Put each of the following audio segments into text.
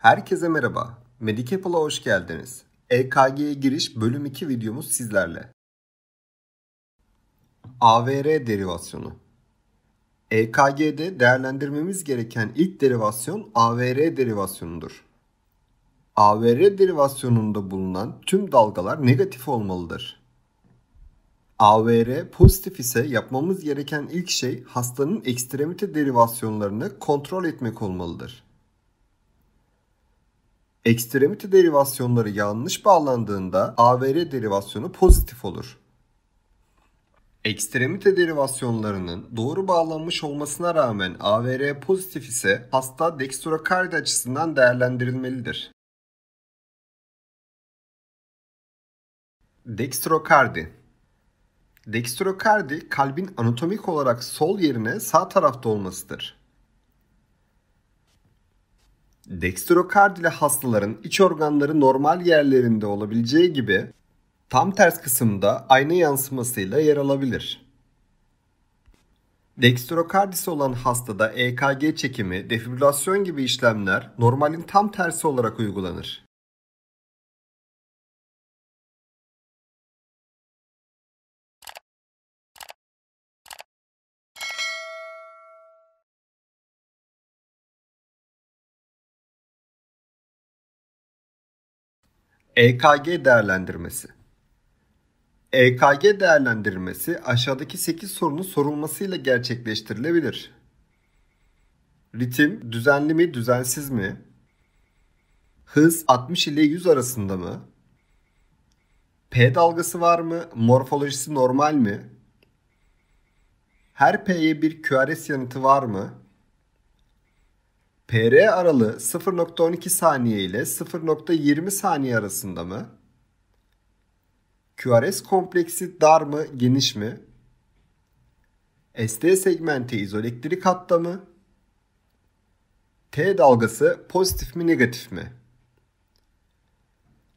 Herkese merhaba. Medicaple'a hoş geldiniz. EKG'ye giriş bölüm 2 videomuz sizlerle. AVR derivasyonu EKG'de değerlendirmemiz gereken ilk derivasyon AVR derivasyonudur. AVR derivasyonunda bulunan tüm dalgalar negatif olmalıdır. AVR pozitif ise yapmamız gereken ilk şey hastanın ekstremite derivasyonlarını kontrol etmek olmalıdır. Ekstremite derivasyonları yanlış bağlandığında AVR derivasyonu pozitif olur. Ekstremite derivasyonlarının doğru bağlanmış olmasına rağmen AVR pozitif ise hasta dextrokardi açısından değerlendirilmelidir. Dextrokardi Dextrokardi kalbin anatomik olarak sol yerine sağ tarafta olmasıdır. Dextrokardili hastaların iç organları normal yerlerinde olabileceği gibi tam ters kısımda ayna yansımasıyla yer alabilir. Dextrokardisi olan hastada EKG çekimi, defibrilasyon gibi işlemler normalin tam tersi olarak uygulanır. EKG değerlendirmesi EKG değerlendirmesi aşağıdaki 8 sorunun sorulmasıyla gerçekleştirilebilir. Ritim düzenli mi düzensiz mi? Hız 60 ile 100 arasında mı? P dalgası var mı? Morfolojisi normal mi? Her P'ye bir QRS yanıtı var mı? PR aralığı 0.12 saniye ile 0.20 saniye arasında mı? QRS kompleksi dar mı, geniş mi? ST segmenti izoelektrik hatta mı? T dalgası pozitif mi, negatif mi?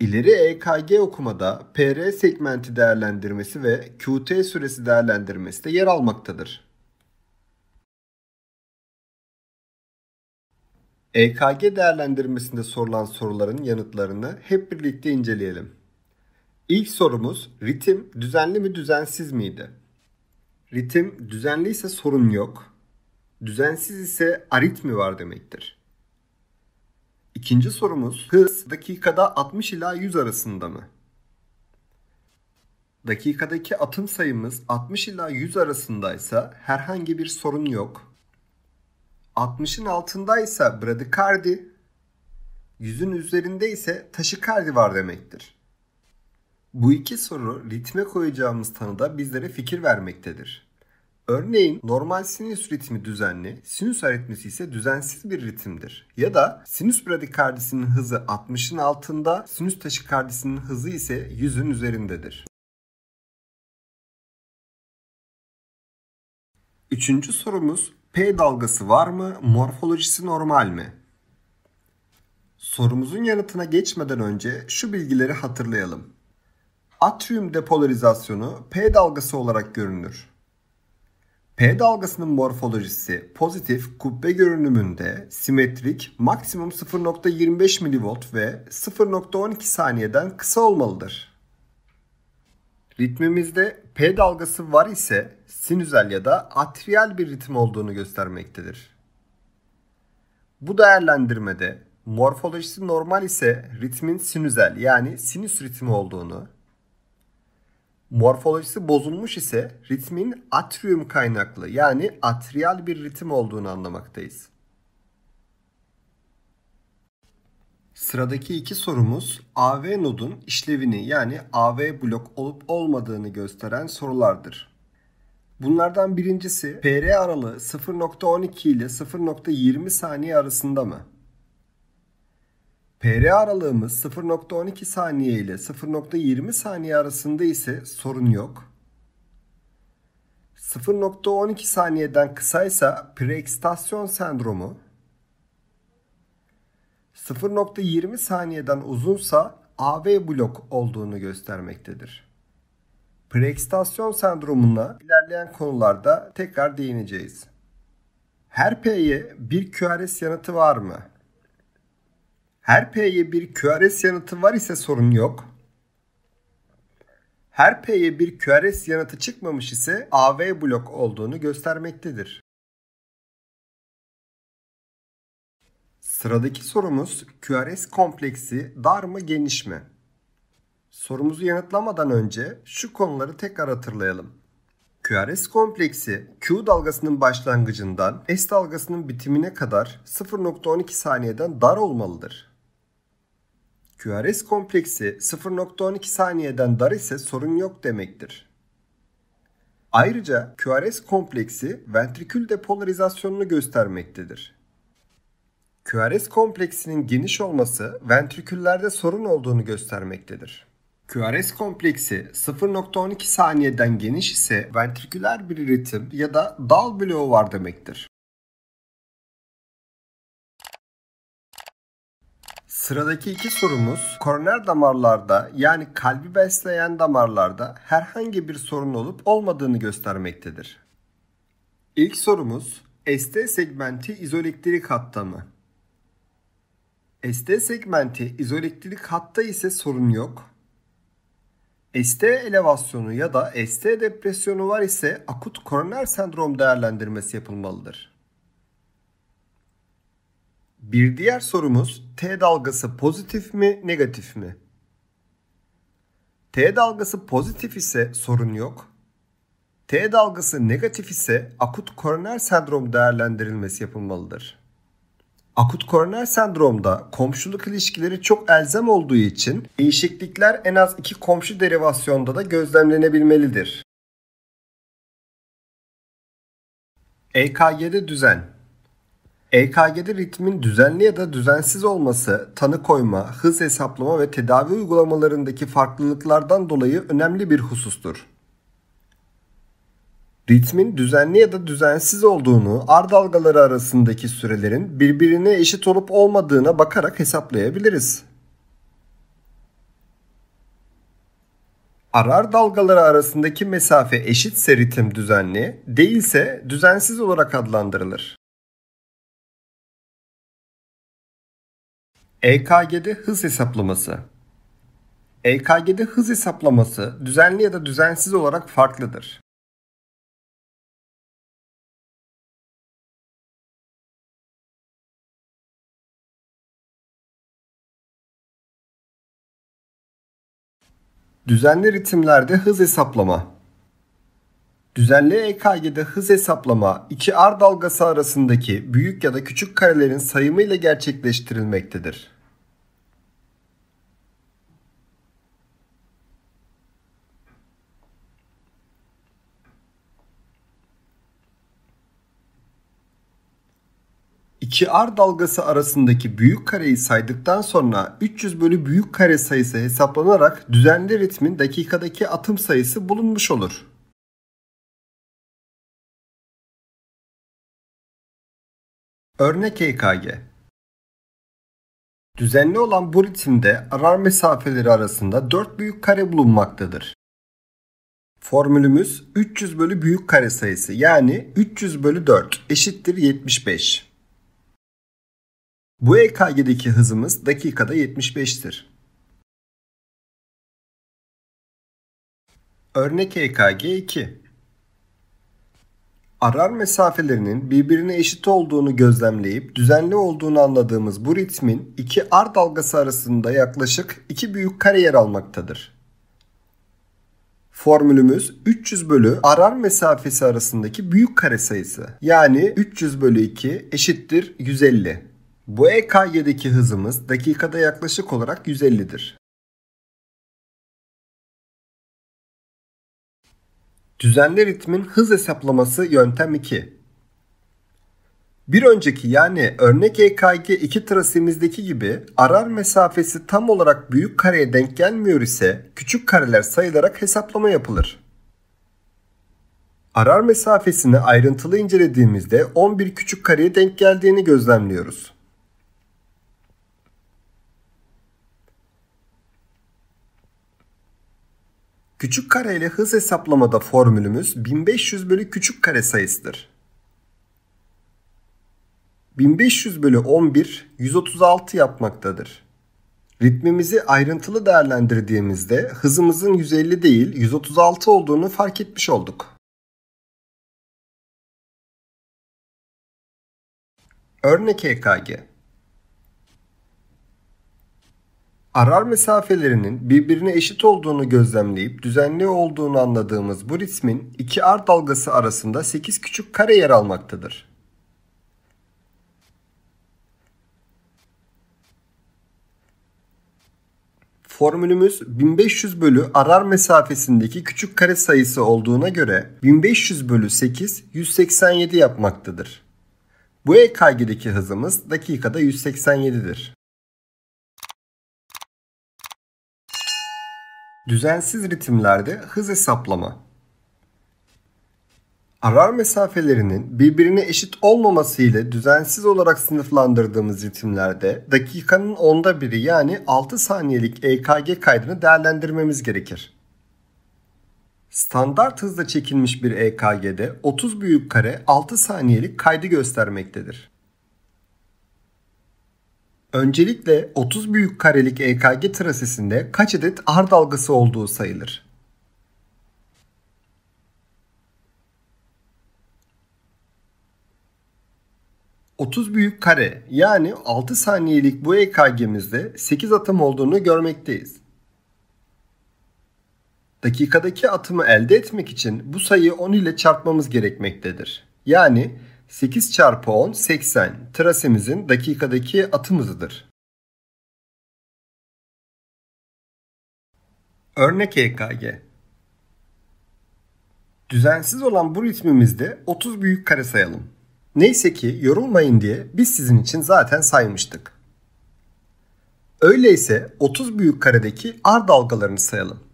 İleri EKG okumada PR segmenti değerlendirmesi ve QT süresi değerlendirmesi de yer almaktadır. EKG değerlendirmesinde sorulan soruların yanıtlarını hep birlikte inceleyelim. İlk sorumuz ritim düzenli mi düzensiz miydi? Ritim düzenli ise sorun yok. Düzensiz ise aritmi var demektir. İkinci sorumuz hız dakikada 60 ila 100 arasında mı? Dakikadaki atım sayımız 60 ila 100 arasındaysa herhangi bir sorun yok. 60'ın altındaysa bradikardi, 100'ün üzerinde ise taşikardi var demektir. Bu iki soru ritme koyacağımız tanıda bizlere fikir vermektedir. Örneğin normal sinüs ritmi düzenli, sinüs aritmisi ise düzensiz bir ritimdir. Ya da sinüs bradikardisinin hızı 60'ın altında, sinüs taşikardisinin hızı ise 100'ün üzerindedir. Üçüncü sorumuz P dalgası var mı? Morfolojisi normal mi? Sorumuzun yanıtına geçmeden önce şu bilgileri hatırlayalım. Atrium depolarizasyonu P dalgası olarak görünür. P dalgasının morfolojisi pozitif kubbe görünümünde simetrik maksimum 0.25 mV ve 0.12 saniyeden kısa olmalıdır. Ritmimizde P dalgası var ise sinüzel ya da atriyal bir ritim olduğunu göstermektedir. Bu değerlendirmede morfolojisi normal ise ritmin sinüzel yani sinüs ritmi olduğunu, morfolojisi bozulmuş ise ritmin atrium kaynaklı yani atriyal bir ritim olduğunu anlamaktayız. Sıradaki iki sorumuz AV nodun işlevini yani AV blok olup olmadığını gösteren sorulardır. Bunlardan birincisi PR aralığı 0.12 ile 0.20 saniye arasında mı? PR aralığımız 0.12 saniye ile 0.20 saniye arasında ise sorun yok. 0.12 saniyeden kısaysa preeksitasyon sendromu 0.20 saniyeden uzunsa AV blok olduğunu göstermektedir. Preeksitasyon sendromuna ilerleyen konularda tekrar değineceğiz. Her P'ye bir QRS yanıtı var mı? Her P'ye bir QRS yanıtı var ise sorun yok. Her P'ye bir QRS yanıtı çıkmamış ise AV blok olduğunu göstermektedir. Sıradaki sorumuz QRS kompleksi dar mı geniş mi? Sorumuzu yanıtlamadan önce şu konuları tekrar hatırlayalım. QRS kompleksi Q dalgasının başlangıcından S dalgasının bitimine kadar 0.12 saniyeden dar olmalıdır. QRS kompleksi 0.12 saniyeden dar ise sorun yok demektir. Ayrıca QRS kompleksi ventrikül depolarizasyonunu göstermektedir. QRS kompleksinin geniş olması ventriküllerde sorun olduğunu göstermektedir. QRS kompleksi 0.12 saniyeden geniş ise ventriküler bir ritim ya da dal bloğu var demektir. Sıradaki iki sorumuz koroner damarlarda yani kalbi besleyen damarlarda herhangi bir sorun olup olmadığını göstermektedir. İlk sorumuz ST segmenti izoelektrik hatta mı? ST segmenti izoelektrik hatta ise sorun yok. ST elevasyonu ya da ST depresyonu var ise akut koroner sendrom değerlendirmesi yapılmalıdır. Bir diğer sorumuz T dalgası pozitif mi negatif mi? T dalgası pozitif ise sorun yok. T dalgası negatif ise akut koroner sendrom değerlendirilmesi yapılmalıdır. Akut koroner sendromda komşuluk ilişkileri çok elzem olduğu için değişiklikler en az iki komşu derivasyonda da gözlemlenebilmelidir. EKG'de düzen EKG'de ritmin düzenli ya da düzensiz olması tanı koyma, hız hesaplama ve tedavi uygulamalarındaki farklılıklardan dolayı önemli bir husustur. Ritmin düzenli ya da düzensiz olduğunu R dalgaları arasındaki sürelerin birbirine eşit olup olmadığına bakarak hesaplayabiliriz. Arar dalgaları arasındaki mesafe eşitse ritim düzenli, değilse düzensiz olarak adlandırılır. EKG'de hız hesaplaması EKG'de hız hesaplaması düzenli ya da düzensiz olarak farklıdır. Düzenli ritimlerde hız hesaplama. Düzenli EKG'de hız hesaplama iki R dalgası arasındaki büyük ya da küçük karelerin sayımı ile gerçekleştirilmektedir. İki R dalgası arasındaki büyük kareyi saydıktan sonra 300 bölü büyük kare sayısı hesaplanarak düzenli ritmin dakikadaki atım sayısı bulunmuş olur. Örnek EKG Düzenli olan bu ritimde arar mesafeleri arasında 4 büyük kare bulunmaktadır. Formülümüz 300 bölü büyük kare sayısı yani 300 bölü 4 eşittir 75. Bu EKG'deki hızımız dakikada 75'tir. Örnek EKG 2 Arar mesafelerinin birbirine eşit olduğunu gözlemleyip düzenli olduğunu anladığımız bu ritmin iki R dalgası arasında yaklaşık iki büyük kare yer almaktadır. Formülümüz 300 bölü arar mesafesi arasındaki büyük kare sayısı. Yani 300 bölü 2 eşittir 150. Bu EKG'deki hızımız dakikada yaklaşık olarak 150'dir. Düzenli ritmin hız hesaplaması yöntem 2. Bir önceki yani örnek EKG 2 trasemizdeki gibi arar mesafesi tam olarak büyük kareye denk gelmiyor ise küçük kareler sayılarak hesaplama yapılır. Arar mesafesini ayrıntılı incelediğimizde 11 küçük kareye denk geldiğini gözlemliyoruz. Küçük kare ile hız hesaplamada formülümüz 1500 bölü küçük kare sayısıdır. 1500 bölü 11 136 yapmaktadır. Ritmimizi ayrıntılı değerlendirdiğimizde hızımızın 150 değil 136 olduğunu fark etmiş olduk. Örnek EKG Arar mesafelerinin birbirine eşit olduğunu gözlemleyip düzenli olduğunu anladığımız bu ritmin iki ar dalgası arasında 8 küçük kare yer almaktadır. Formülümüz 1500 bölü arar mesafesindeki küçük kare sayısı olduğuna göre 1500 bölü 8 187 yapmaktadır. Bu EKG'deki hızımız dakikada 187'dir. Düzensiz ritimlerde hız hesaplama. Arar mesafelerinin birbirine eşit olmaması ile düzensiz olarak sınıflandırdığımız ritimlerde dakikanın onda biri yani 6 saniyelik EKG kaydını değerlendirmemiz gerekir. Standart hızla çekilmiş bir EKG'de 30 büyük kare 6 saniyelik kaydı göstermektedir. Öncelikle 30 büyük karelik EKG trasesinde kaç adet R dalgası olduğu sayılır. ...30 büyük kare yani 6 saniyelik bu EKG'mizde 8 atım olduğunu görmekteyiz. Dakikadaki atımı elde etmek için bu sayıyı 10 ile çarpmamız gerekmektedir. Yani 8 çarpı 10 80 trasemizin dakikadaki atım hızıdır. Örnek EKG Düzensiz olan bu ritmimizde 30 büyük kare sayalım. Neyse ki yorulmayın diye biz sizin için zaten saymıştık. Öyleyse 30 büyük karedeki R dalgalarını sayalım.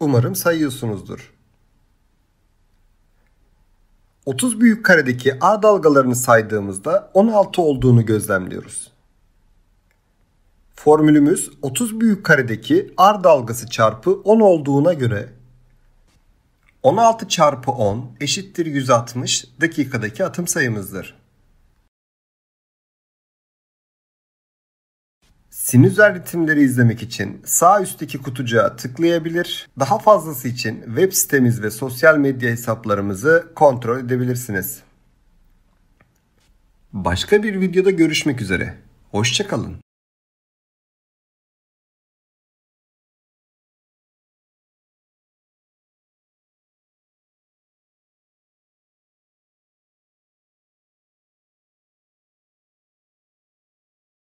Umarım sayıyorsunuzdur. 30 büyük karedeki A dalgalarını saydığımızda 16 olduğunu gözlemliyoruz. Formülümüz 30 büyük karedeki R dalgası çarpı 10 olduğuna göre 16 çarpı 10 eşittir 160 dakikadaki atım sayımızdır. Sinüzel ritimleri izlemek için sağ üstteki kutucuğa tıklayabilir. Daha fazlası için web sitemiz ve sosyal medya hesaplarımızı kontrol edebilirsiniz. Başka bir videoda görüşmek üzere. Hoşçakalın.